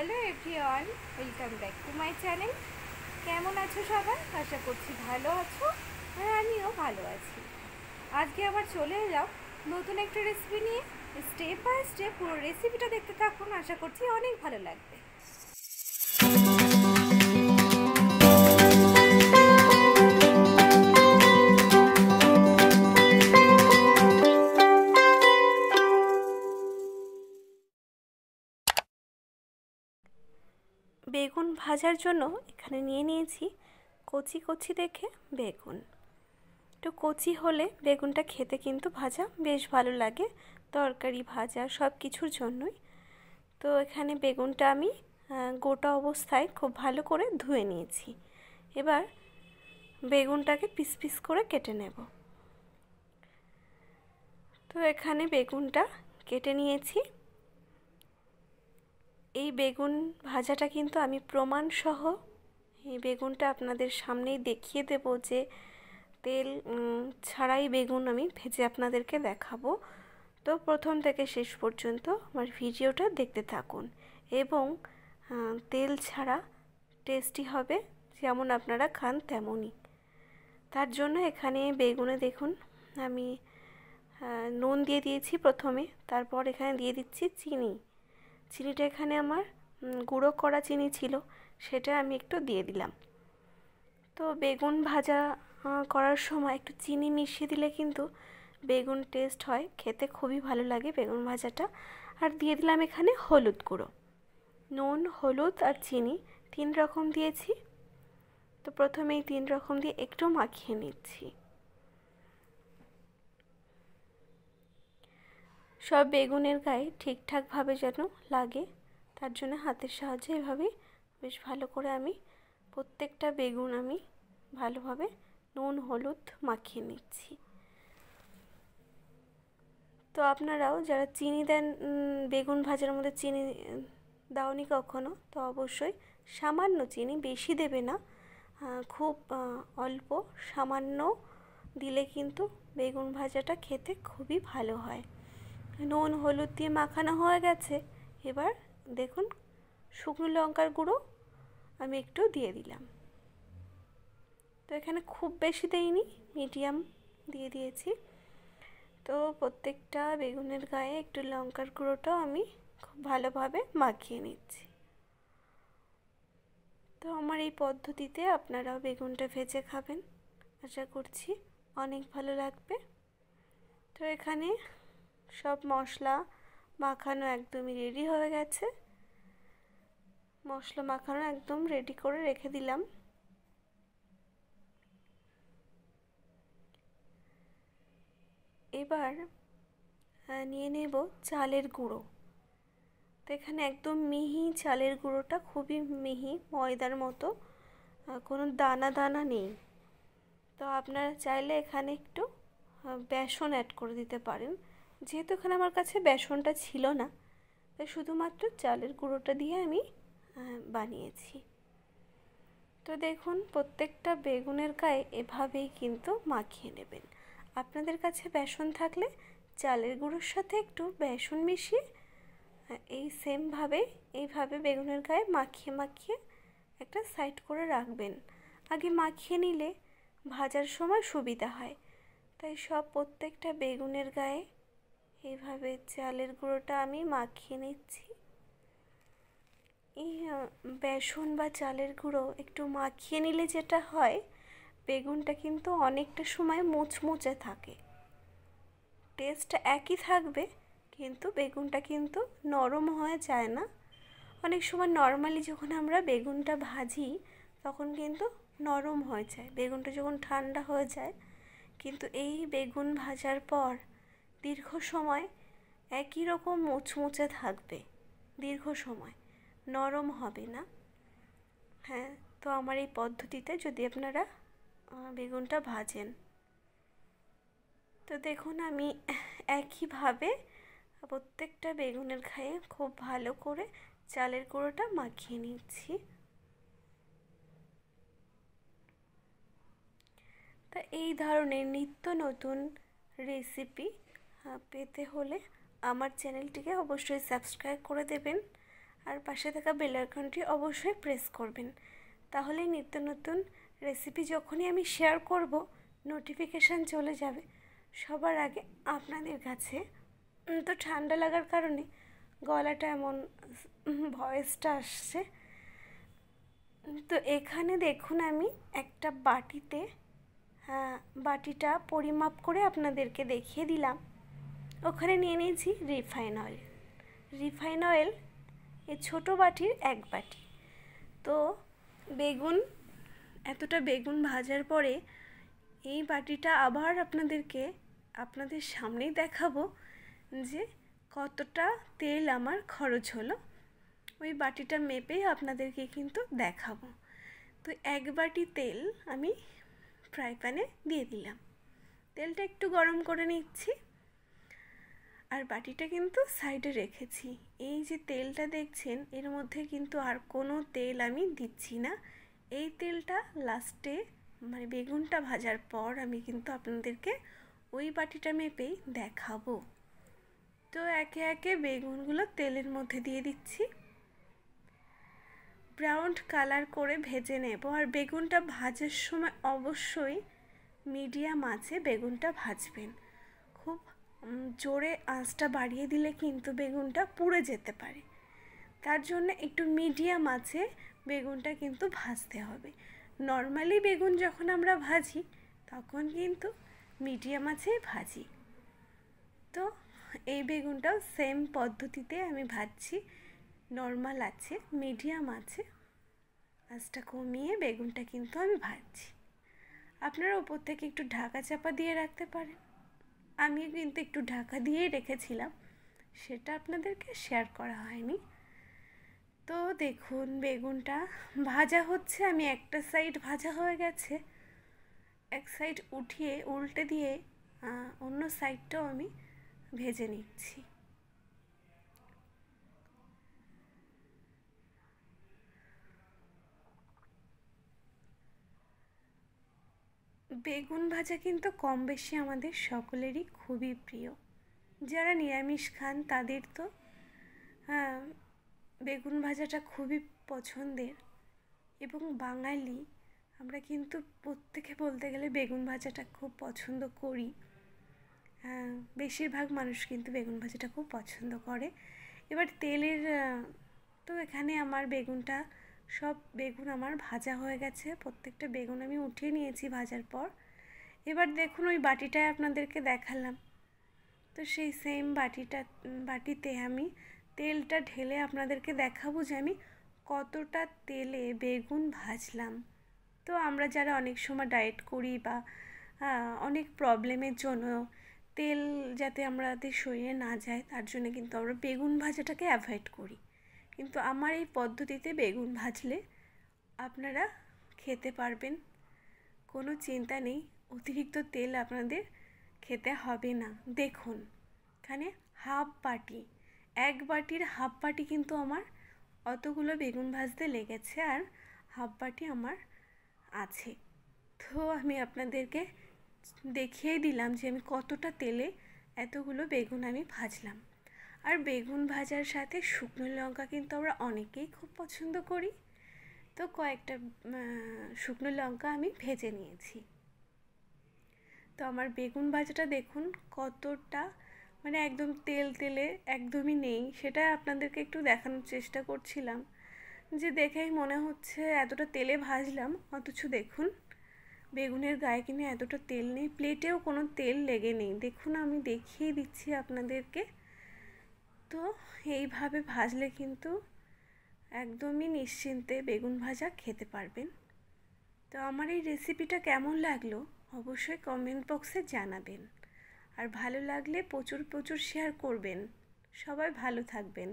Hello everyone, welcome back to my channel. কেমন আছো সবাই? আশা করছি ভালো আছো আর আমিও ভালো আছি। আজকে আবার চলে এলাম নতুন একটা রেসিপি নিয়ে। স্টেপ বাই স্টেপ পুরো রেসিপিটা দেখতে থাকুন, আশা করছি অনেক ভালো লাগবে। ভাজার জন্য এখানে নিয়ে নিয়েছি কচি কচি দেখে বেগুন। একটু কচি হলে বেগুনটা খেতে কিন্তু ভাজা বেশ ভালো লাগে, তরকারি, ভাজা সব কিছুর জন্যই। তো এখানে বেগুনটা আমি গোটা অবস্থায় খুব ভালো করে ধুয়ে নিয়েছি। এবার বেগুনটাকে পিস পিস করে কেটে নেব। তো এখানে বেগুনটা কেটে নিয়েছি। এই বেগুন ভাজাটা কিন্তু আমি প্রমাণসহ এই বেগুনটা আপনাদের সামনেই দেখিয়ে দেব যে তেল ছাড়াই বেগুন আমি ভেজে আপনাদেরকে দেখাবো। তো প্রথম থেকে শেষ পর্যন্ত আমার ভিডিওটা দেখতে থাকুন এবং তেল ছাড়া টেস্টি হবে যেমন আপনারা খান তেমনই। তার জন্য এখানে বেগুনে দেখুন আমি নুন দিয়ে দিয়েছি প্রথমে, তারপর এখানে দিয়ে দিচ্ছি চিনি। চিনিটা এখানে আমার গুঁড়ো করা চিনি ছিল, সেটা আমি একটু দিয়ে দিলাম। তো বেগুন ভাজা করার সময় একটু চিনি মিশিয়ে দিলে কিন্তু বেগুন টেস্ট হয়, খেতে খুবই ভালো লাগে বেগুন ভাজাটা। আর দিয়ে দিলাম এখানে হলুদ গুঁড়ো। নুন, হলুদ আর চিনি তিন রকম দিয়েছি। তো প্রথমেই তিন রকম দিয়ে একটু মাখিয়ে নিচ্ছি। সব বেগুনের গায়ে ঠিকঠাকভাবে যেন লাগে, তার জন্য হাতের সাহায্যে এভাবে বেশ ভালো করে আমি প্রত্যেকটা বেগুন আমি ভালোভাবে নুন, হলুদ মাখিয়ে নিচ্ছি। তো আপনারাও যারা চিনি দেন বেগুন ভাজার মধ্যে চিনি দাওনি কখনো, তো অবশ্যই সামান্য চিনি, বেশি দেবে না। খুব অল্প, সামান্য দিলে কিন্তু বেগুন ভাজাটা খেতে খুবই ভালো হয়। নুন, হলুদ দিয়ে মাখানো হয়ে গেছে। এবার দেখুন, শুকনো লঙ্কার গুঁড়ো আমি একটু দিয়ে দিলাম। তো এখানে খুব বেশি দেইনি, মিডিয়াম দিয়ে দিয়েছি। তো প্রত্যেকটা বেগুনের গায়ে একটু লঙ্কার গুঁড়োটাও আমি খুব ভালোভাবে মাখিয়ে নিচ্ছি। তো আমার এই পদ্ধতিতে আপনারাও বেগুনটা ভেজে খাবেন। আশা করছি অনেক ভালো লাগবে। তো এখানে সব মশলা মাখানো একদমই রেডি হয়ে গেছে। মশলা মাখানো একদম রেডি করে রেখে দিলাম। এবার নিয়ে নেব চালের গুঁড়ো। তো এখানে একদম মিহি চালের গুঁড়োটা, খুবই মিহি, ময়দার মতো কোনো দানা দানা নেই। তো আপনারা চাইলে এখানে একটু বেসন অ্যাড করে দিতে পারেন। যেহেতু এখানে আমার কাছে বেসনটা ছিল না, তাই শুধুমাত্র চালের গুঁড়োটা দিয়ে আমি বানিয়েছি। তো দেখুন, প্রত্যেকটা বেগুনের গায়ে এভাবেই কিন্তু মাখিয়ে নেবেন। আপনাদের কাছে বেসন থাকলে চালের গুঁড়োর সাথে একটু বেসন মিশিয়ে এই সেমভাবে, এইভাবে বেগুনের গায়ে মাখিয়ে মাখিয়ে একটা সাইড করে রাখবেন। আগে মাখিয়ে নিলে ভাজার সময় সুবিধা হয়। তাই সব প্রত্যেকটা বেগুনের গায়ে এইভাবে চালের গুঁড়োটা আমি মাখিয়ে নিচ্ছি। এই বেসন বা চালের গুঁড়ো একটু মাখিয়ে নিলে যেটা হয়, বেগুনটা কিন্তু অনেকটা সময় মুচমুচে থাকে। টেস্ট একই থাকবে, কিন্তু বেগুনটা কিন্তু নরম হয়ে যায় না। অনেক সময় নর্মালি যখন আমরা বেগুনটা ভাজি, তখন কিন্তু নরম হয়ে যায়। বেগুনটা যখন ঠান্ডা হয়ে যায়, কিন্তু এই বেগুন ভাজার পর দীর্ঘ সময় একই রকম মুচমুচে থাকবে। দীর্ঘ সময়। নরম হবে না। হ্যাঁ তো আমার এই পদ্ধতিতে যদি আপনারা বেগুনটা ভাজেন। তো দেখুন, আমি একইভাবে প্রত্যেকটা বেগুনের খায়ে খুব ভালো করে চালের গুঁড়োটা মাখিয়ে নিচ্ছি। তা এই ধরনের নিত্য নতুন রেসিপি পেতে হলে আমার চ্যানেলটিকে অবশ্যই সাবস্ক্রাইব করে দেবেন আর পাশে থাকা বেল আইকনটি অবশ্যই প্রেস করবেন। তাহলে নিত্য নতুন রেসিপি যখনই আমি শেয়ার করব নোটিফিকেশান চলে যাবে। সবার আগে আপনাদের কাছে তো ঠান্ডা লাগার কারণে গলাটা এমন ভয়েসটা আসছে। তো এখানে দেখুন আমি একটা বাটিতে হ্যাঁ বাটিটা পরিমাপ করে আপনাদেরকে দেখিয়ে দিলাম। ওখানে নিয়ে নিয়েছি রিফাইন অয়েল। রিফাইন অয়েল এই ছোটো বাটির এক বাটি। তো বেগুন, এতটা বেগুন ভাজার পরে এই বাটিটা আবার আপনাদেরকে আপনাদের সামনেই দেখাবো যে কতটা তেল আমার খরচ হলো। ওই বাটিটা মেপে আপনাদেরকে কিন্তু দেখাবো। তো এক বাটি তেল আমি ফ্রাই প্যানে দিয়ে দিলাম। তেলটা একটু গরম করে নিচ্ছি। আর বাটিটা কিন্তু সাইডে রেখেছি। এই যে তেলটা দেখছেন, এর মধ্যে কিন্তু আর কোনো তেল আমি দিচ্ছি না। এই তেলটা লাস্টে মানে বেগুনটা ভাজার পর আমি কিন্তু আপনাদেরকে ওই বাটিটা মেপেই দেখাবো। তো একে একে বেগুনগুলো তেলের মধ্যে দিয়ে দিচ্ছি। ব্রাউন কালার করে ভেজে নেব। আর বেগুনটা ভাজার সময় অবশ্যই মিডিয়াম আছে বেগুনটা ভাজবেন। জোরে আঁচটা বাড়িয়ে দিলে কিন্তু বেগুনটা পুড়ে যেতে পারে। তার জন্য একটু মিডিয়াম আছে বেগুনটা কিন্তু ভাজতে হবে। নর্মালি বেগুন যখন আমরা ভাজি, তখন কিন্তু মিডিয়াম আছে ভাজি। তো এই বেগুনটাও সেম পদ্ধতিতে আমি ভাজছি। নর্মাল আছে মিডিয়াম আছে আঁচটা কমিয়ে বেগুনটা কিন্তু আমি ভাজছি। আপনারা ওপর থেকে একটু ঢাকা চাপা দিয়ে রাখতে পারেন। আমি কিন্তু একটু ঢাকা দিয়েই রেখেছিলাম। সেটা আপনাদেরকে শেয়ার করা হয়নি। তো দেখুন, বেগুনটা ভাজা হচ্ছে, আমি একটা সাইড ভাজা হয়ে গেছে। এক সাইড উঠিয়ে, উল্টে দিয়ে অন্য সাইডটাও আমি ভেজে নিচ্ছি। বেগুন ভাজা কিন্তু কম বেশি আমাদের সকলেরই খুবই প্রিয়। যারা নিরামিষ খান তাদের তো বেগুন ভাজাটা খুবই পছন্দের। এবং বাঙালি, আমরা কিন্তু প্রত্যেকে বলতে গেলে বেগুন ভাজাটা খুব পছন্দ করি। বেশিরভাগ মানুষ কিন্তু বেগুন ভাজাটা খুব পছন্দ করে। এবার তেলের তো এখানে আমার বেগুনটা সব বেগুন আমার ভাজা হয়ে গেছে। প্রত্যেকটা বেগুন আমি উঠিয়ে নিয়েছি ভাজার পর। এবার দেখুন ওই বাটিটায় আপনাদেরকে দেখালাম। তো সেই সেম বাটিটা বাটিতে আমি তেলটা ঢেলে আপনাদেরকে দেখাবো যে আমি কতটা তেলে বেগুন ভাজলাম। তো আমরা যারা অনেক সময় ডায়েট করি বা অনেক প্রবলেমের জন্য তেল যাতে আমাদের শরীরে না যায়, তার জন্য কিন্তু আমরা বেগুন ভাজাটাকে অ্যাভয়েড করি। কিন্তু আমার এই পদ্ধতিতে বেগুন ভাজলে আপনারা খেতে পারবেন। কোনো চিন্তা নেই, অতিরিক্ত তেল আপনাদের খেতে হবে না। দেখুন, এখানে হাফ বাটি, এক বাটির হাফ বাটি কিন্তু আমার অতগুলো বেগুন ভাজতে লেগেছে আর হাফ বাটি আমার আছে। তো আমি আপনাদেরকে দেখিয়ে দিলাম যে আমি কতটা তেলে এতগুলো বেগুন আমি ভাজলাম। আর বেগুন ভাজার সাথে শুকনো লঙ্কা কিন্তু আমরা অনেকেই খুব পছন্দ করি। তো কয়েকটা শুকনো লঙ্কা আমি ভেজে নিয়েছি। তো আমার বেগুন ভাজাটা দেখুন কতটা মানে একদম তেল তেলে একদমই নেই। সেটা আপনাদেরকে একটু দেখানোর চেষ্টা করছিলাম যে দেখেই মনে হচ্ছে এতটা তেলে ভাজলাম। অথচ দেখুন, বেগুনের গায়ে কিন্তু এতটা তেল নেই, প্লেটেও কোনো তেল লেগে নেই। দেখুন, আমি দেখিয়ে দিচ্ছি আপনাদেরকে। তো এইভাবে ভাজলে কিন্তু একদমই নিশ্চিন্তে বেগুন ভাজা খেতে পারবেন। তো আমার এই রেসিপিটা কেমন লাগল অবশ্যই কমেন্ট বক্সে জানাবেন। আর ভালো লাগলে প্রচুর প্রচুর শেয়ার করবেন। সবাই ভালো থাকবেন।